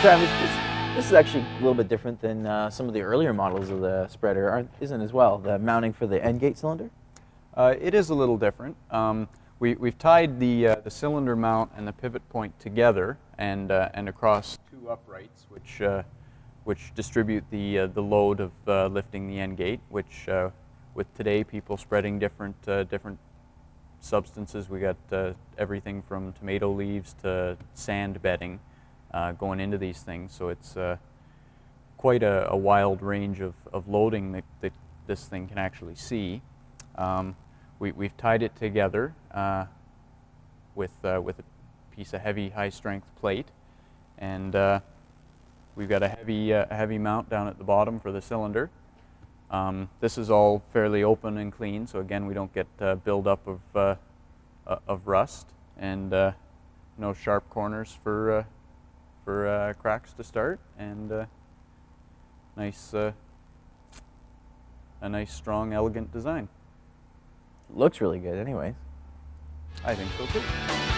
Travis, this, this is actually a little bit different than uh, some of the earlier models of the spreader, isn't as well? The mounting for the end gate cylinder? Uh, it is a little different. Um, we, we've tied the, uh, the cylinder mount and the pivot point together and, uh, and across two uprights, which, uh, which distribute the, uh, the load of lifting the end gate, which with today people spreading different, different substances, we got everything from tomato leaves to sand bedding going into these things. So it's quite a, a, wild range of, of loading that, that this thing can actually see. Um, we, we've tied it together uh, with, uh, with a piece of heavy high strength plate and uh, we've got a heavy, uh, heavy mount down at the bottom for the cylinder. Um, this is all fairly open and clean so again we don't get uh, buildup of, uh, of rust and no sharp corners for, for uh, cracks to start and uh, nice, uh, a nice strong elegant design looks really good anyways. I think so too.